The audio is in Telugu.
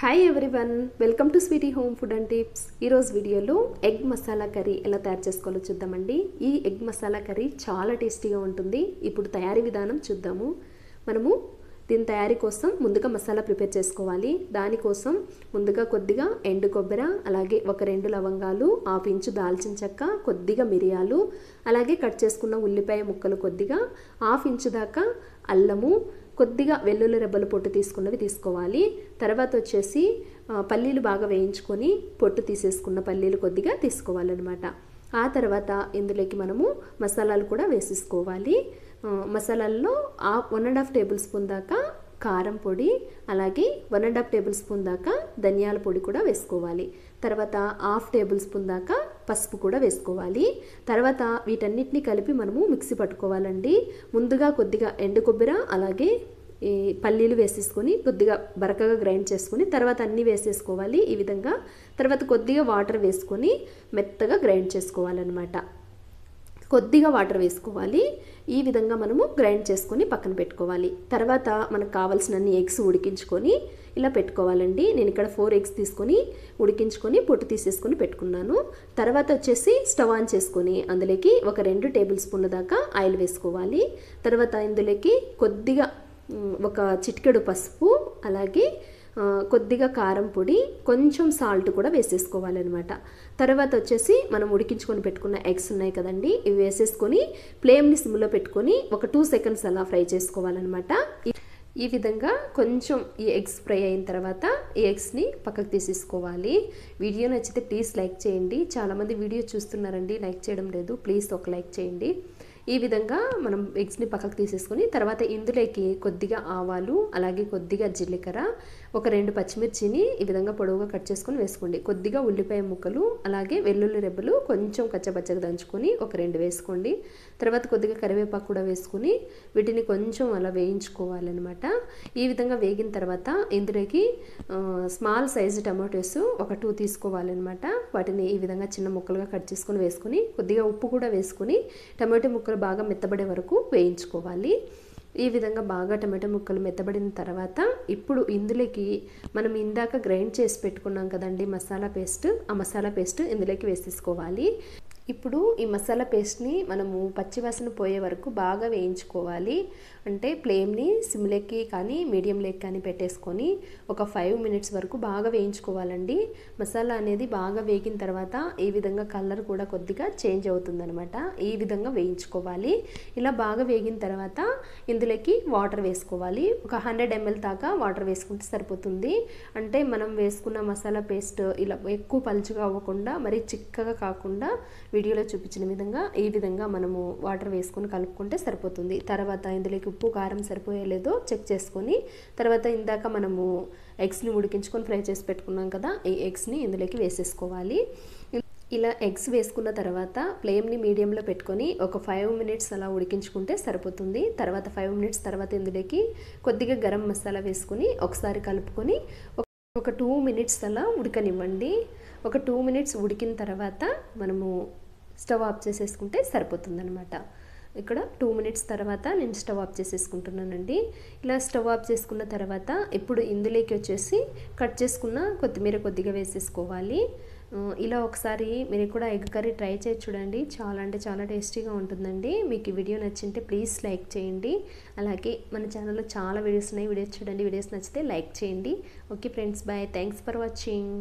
Hi everyone welcome to sweety home food and tips ఈరోజు వీడియోలో ఎగ్ మసాలా కర్రీ ఎలా తయారు చేసుకోవాలో చూద్దామండి. ఈ ఎగ్ మసాలా కర్రీ చాలా టేస్టీగా ఉంటుంది. ఇప్పుడు తయారీ విధానం చూద్దాము. మనము దీని తయారీ కోసం ముందుగా మసాలా ప్రిపేర్ చేసుకోవాలి. దానికోసం ముందుగా కొద్దిగా ఎండు కొబ్బరి అలాగే ఒక రెండు లవంగాలు హాఫ్ ఇంచు దాల్చిన చెక్క కొద్దిగా మిరియాలు అలాగే కట్ చేసుకున్న ఉల్లిపాయ ముక్కలు కొద్దిగా హాఫ్ ఇంచు దాకా అల్లము కొద్దిగా వెల్లుల్లి రెబ్బలు పొట్టు తీసుకున్నవి తీసుకోవాలి. తర్వాత వచ్చేసి పల్లీలు బాగా వేయించుకొని పొట్టు తీసేసుకున్న పల్లీలు కొద్దిగా తీసుకోవాలన్నమాట. ఆ తర్వాత ఇందులోకి మనము మసాలాలు కూడా వేసేసుకోవాలి. మసాలాల్లో one and half table spoon దాకా కారం పొడి అలాగే one and half table spoon దాకా ధనియాల పొడి కూడా వేసుకోవాలి. తర్వాత హాఫ్ టేబుల్ స్పూన్ దాకా పసుపు కూడా వేసుకోవాలి. తర్వాత వీటన్నిటిని కలిపి మనము మిక్సీ పట్టుకోవాలండి. ముందుగా కొద్దిగా ఎండు కొబ్బరి అలాగే ఈ పల్లీలు వేసేసుకొని కొద్దిగా బరకగా గ్రైండ్ చేసుకొని తర్వాత అన్నీ వేసేసుకోవాలి ఈ విధంగా. తర్వాత కొద్దిగా వాటర్ వేసుకొని మెత్తగా గ్రైండ్ చేసుకోవాలన్నమాట. కొద్దిగా వాటర్ వేసుకోవాలి. ఈ విధంగా మనము గ్రైండ్ చేసుకొని పక్కన పెట్టుకోవాలి. తర్వాత మనకు కావాల్సినన్ని ఎగ్స్ ఉడికించుకొని ఇలా పెట్టుకోవాలండి. నేను ఇక్కడ ఫోర్ ఎగ్స్ తీసుకొని ఉడికించుకొని పొట్టు తీసేసుకొని పెట్టుకున్నాను. తర్వాత వచ్చేసి స్టవ్ ఆన్ చేసుకొని అందులోకి ఒక రెండు టేబుల్ స్పూన్ల దాకా ఆయిల్ వేసుకోవాలి. తర్వాత ఇందులోకి కొద్దిగా ఒక చిటికెడు పసుపు అలాగే కొద్దిగా కారం పొడి కొంచెం సాల్ట్ కూడా వేసేసుకోవాలన్నమాట. తర్వాత వచ్చేసి మనం ఉడికించుకొని పెట్టుకున్న ఎగ్స్ ఉన్నాయి కదండి ఇవి వేసేసుకొని ఫ్లేమ్ని సిమ్లో పెట్టుకొని ఒక టూ సెకండ్స్ అలా ఫ్రై చేసుకోవాలన్నమాట. ఈ విధంగా కొంచెం ఈ ఎగ్స్ ఫ్రై అయిన తర్వాత ఈ ఎగ్స్ని పక్కకు తీసేసుకోవాలి. వీడియో నచ్చితే ప్లీజ్ లైక్ చేయండి. చాలామంది వీడియో చూస్తున్నారండి లైక్ చేయడం లేదు. ప్లీజ్ ఒక లైక్ చేయండి. ఈ విధంగా మనం ఎగ్స్ని పక్కకు తీసేసుకొని తర్వాత ఇందులోకి కొద్దిగా ఆవాలు అలాగే కొద్దిగా జీలకర్ర ఒక రెండు పచ్చిమిర్చిని ఈ విధంగా పొడవుగా కట్ చేసుకొని వేసుకోండి. కొద్దిగా ఉల్లిపాయ ముక్కలు అలాగే వెల్లుల్లి రెబ్బలు కొంచెం కచ్చపచ్చగా దంచుకొని ఒక రెండు వేసుకోండి. తర్వాత కొద్దిగా కరివేపాకు కూడా వేసుకొని వీటిని కొంచెం అలా వేయించుకోవాలన్నమాట. ఈ విధంగా వేగిన తర్వాత ఇందులోకి స్మాల్ సైజు టమాటోస్ ఒక టూ తీసుకోవాలన్నమాట. వాటిని ఈ విధంగా చిన్న ముక్కలుగా కట్ చేసుకొని వేసుకొని కొద్దిగా ఉప్పు కూడా వేసుకొని టమాటో ముక్కలు బాగా మెత్తబడే వరకు వేయించుకోవాలి. ఈ విధంగా బాగా టమాటో ముక్కలు మెత్తబడిన తర్వాత ఇప్పుడు ఇందులోకి మనం ఇందాక గ్రైండ్ చేసి పెట్టుకున్నాం కదండి మసాలా పేస్ట్. ఆ మసాలా పేస్ట్ ఇందులోకి వేసేసుకోవాలి. ఇప్పుడు ఈ మసాలా పేస్ట్ని మనము పచ్చివాసన పోయే వరకు బాగా వేయించుకోవాలి. అంటే ఫ్లేమ్ని సిమ్లెక్కి కానీ మీడియం లెక్ కానీ పెట్టేసుకొని ఒక ఫైవ్ మినిట్స్ వరకు బాగా వేయించుకోవాలండి. మసాలా అనేది బాగా వేగిన తర్వాత ఈ విధంగా కలర్ కూడా కొద్దిగా చేంజ్ అవుతుందనమాట ఈ విధంగా వేయించుకోవాలి. ఇలా బాగా వేగిన తర్వాత ఇందులోకి వాటర్ వేసుకోవాలి. ఒక హండ్రెడ్ ఎంఎల్ దాకా వాటర్ వేసుకుంటే సరిపోతుంది. అంటే మనం వేసుకున్న మసాలా పేస్ట్ ఇలా ఎక్కువ పలుచుగా అవ్వకుండా మరీ చిక్కగా కాకుండా వీడియోలో చూపించిన విధంగా ఈ విధంగా మనము వాటర్ వేసుకొని కలుపుకుంటే సరిపోతుంది. తర్వాత ఇందులోకి ఉప్పు కారం సరిపోయలేదో చెక్ చేసుకొని తర్వాత ఇందాక మనము ఎగ్స్ని ఉడికించుకొని ఫ్రై చేసి పెట్టుకున్నాం కదా ఈ ఎగ్స్ని ఇందులోకి వేసేసుకోవాలి. ఇలా ఎగ్స్ వేసుకున్న తర్వాత ఫ్లేమ్ని మీడియంలో పెట్టుకొని ఒక ఫైవ్ మినిట్స్ అలా ఉడికించుకుంటే సరిపోతుంది. తర్వాత ఫైవ్ మినిట్స్ తర్వాత ఇందులోకి కొద్దిగా గరం మసాలా వేసుకొని ఒకసారి కలుపుకొని ఒక టూ మినిట్స్ అలా ఉడకనివ్వండి. ఒక టూ మినిట్స్ ఉడికిన తర్వాత మనము స్టవ్ ఆఫ్ చేసేసుకుంటే సరిపోతుందనమాట ఇక్కడ టూ మినిట్స్ తర్వాత నేను స్టవ్ ఆఫ్ చేసేసుకుంటున్నానండి. ఇలా స్టవ్ ఆఫ్ చేసుకున్న తర్వాత ఇప్పుడు ఇందులోకి వచ్చేసి కట్ చేసుకున్న కొత్తిమీర కొద్దిగా వేసేసుకోవాలి. ఇలా ఒకసారి మీరు కూడా ఎగ్ కర్రీ ట్రై చేసి చూడండి. చాలా అంటే చాలా టేస్టీగా ఉంటుందండి. మీకు ఈ వీడియో నచ్చింటే ప్లీజ్ లైక్ చేయండి. అలాగే మన ఛానల్లో చాలా వీడియోస్ ఉన్నాయి. వీడియోస్ చూడండి. వీడియోస్ నచ్చితే లైక్ చేయండి. Okay friends bye. Thanks for watching.